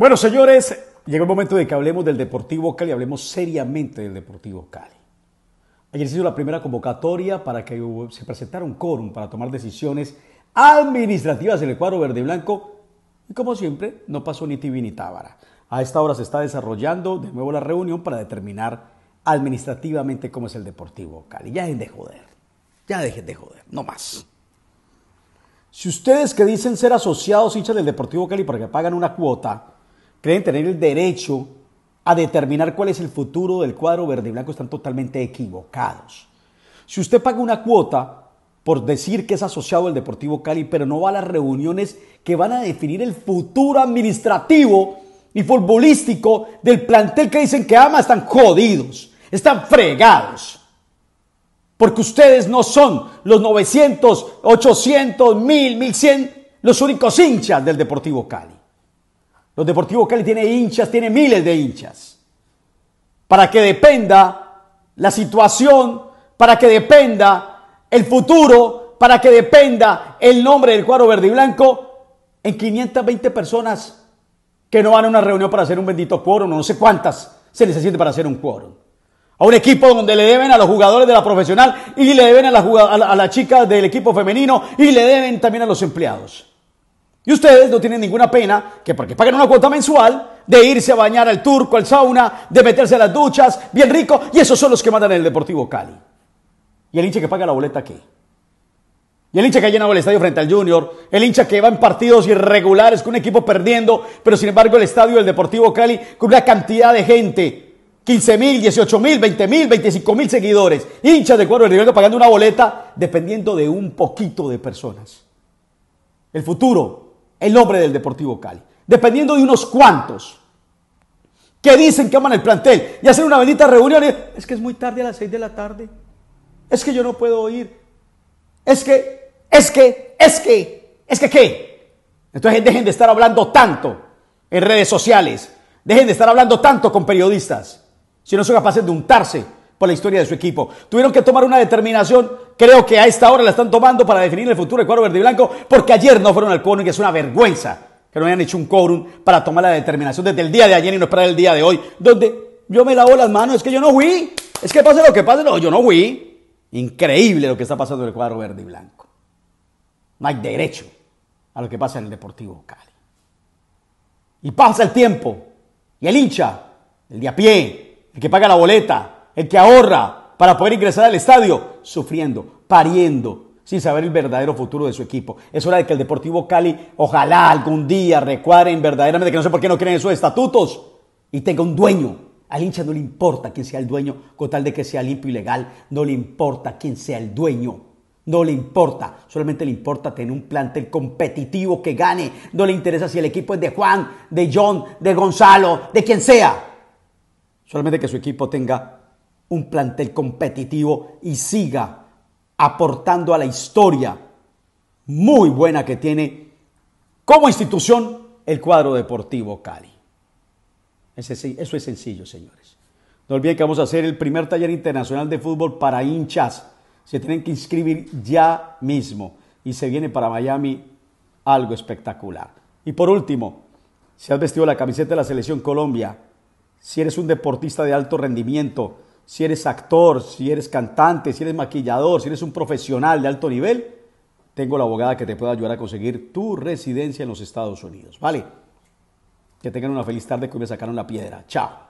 Bueno, señores, llegó el momento de que hablemos del Deportivo Cali, hablemos seriamente del Deportivo Cali. Ayer se hizo la primera convocatoria para que se presentara un quórum para tomar decisiones administrativas del cuadro verde y blanco y como siempre no pasó ni tibi ni tábara. A esta hora se está desarrollando de nuevo la reunión para determinar administrativamente cómo es el Deportivo Cali. Ya dejen de joder, ya dejen de joder, no más. Si ustedes que dicen ser asociados hinchas del Deportivo Cali para que pagan una cuota, creen tener el derecho a determinar cuál es el futuro del cuadro verde y blanco, están totalmente equivocados. Si usted paga una cuota por decir que es asociado al Deportivo Cali, pero no va a las reuniones que van a definir el futuro administrativo y futbolístico del plantel que dicen que ama, están jodidos, están fregados. Porque ustedes no son los 900, 800, 1000, 1100, los únicos hinchas del Deportivo Cali. Los Deportivo Cali tiene hinchas, tiene miles de hinchas. Para que dependa la situación, para que dependa el futuro, para que dependa el nombre del cuadro verde y blanco, en 520 personas que no van a una reunión para hacer un bendito quórum, no sé cuántas se necesita para hacer un quórum. A un equipo donde le deben a los jugadores de la profesional y le deben a la, a la chica del equipo femenino y le deben también a los empleados. Y ustedes no tienen ninguna pena que porque pagan una cuota mensual de irse a bañar al turco, al sauna, de meterse a las duchas, bien rico, y esos son los que mandan en el Deportivo Cali. ¿Y el hincha que paga la boleta qué? Y el hincha que ha llenado el estadio frente al Junior, el hincha que va en partidos irregulares con un equipo perdiendo, pero sin embargo el estadio del Deportivo Cali con una cantidad de gente, 15 mil, 18 mil, 20 mil, 25 mil seguidores, hinchas de cuadro de pagando una boleta dependiendo de un poquito de personas. El futuro el nombre del Deportivo Cali. Dependiendo de unos cuantos que dicen que aman el plantel y hacen una bendita reunión. Y, es que es muy tarde a las 6 de la tarde. Es que yo no puedo ir. Es que, es que, es que, es que qué. Entonces dejen de estar hablando tanto en redes sociales. Dejen de estar hablando tanto con periodistas. Si no son capaces de untarse por la historia de su equipo. Tuvieron que tomar una determinación, creo que a esta hora la están tomando para definir el futuro del cuadro verde y blanco, porque ayer no fueron al quórum y es una vergüenza que no hayan hecho un quórum para tomar la determinación desde el día de ayer y no esperar el día de hoy, donde yo me lavo las manos, es que yo no fui, es que pase lo que pase, no, yo no fui. Increíble lo que está pasando en el cuadro verde y blanco. No hay derecho a lo que pasa en el Deportivo Cali. Y pasa el tiempo, y el hincha, el de a pie, el que paga la boleta, el que ahorra para poder ingresar al estadio, sufriendo, pariendo, sin saber el verdadero futuro de su equipo. Es hora de que el Deportivo Cali, ojalá algún día recuadren verdaderamente, que no sé por qué no creen en sus estatutos, y tenga un dueño. Al hincha no le importa quién sea el dueño, con tal de que sea limpio y legal, no le importa quién sea el dueño. No le importa, solamente le importa tener un plantel competitivo que gane. No le interesa si el equipo es de Juan, de John, de Gonzalo, de quien sea. Solamente que su equipo tenga un plantel competitivo y siga aportando a la historia muy buena que tiene como institución el cuadro deportivo Cali. Eso es sencillo, señores. No olviden que vamos a hacer el primer taller internacional de fútbol para hinchas. Se tienen que inscribir ya mismo y se viene para Miami algo espectacular. Y por último, si has vestido la camiseta de la selección Colombia, si eres un deportista de alto rendimiento, si eres actor, si eres cantante, si eres maquillador, si eres un profesional de alto nivel, tengo la abogada que te pueda ayudar a conseguir tu residencia en los Estados Unidos. ¿Vale? Que tengan una feliz tarde que me sacaron la piedra. Chao.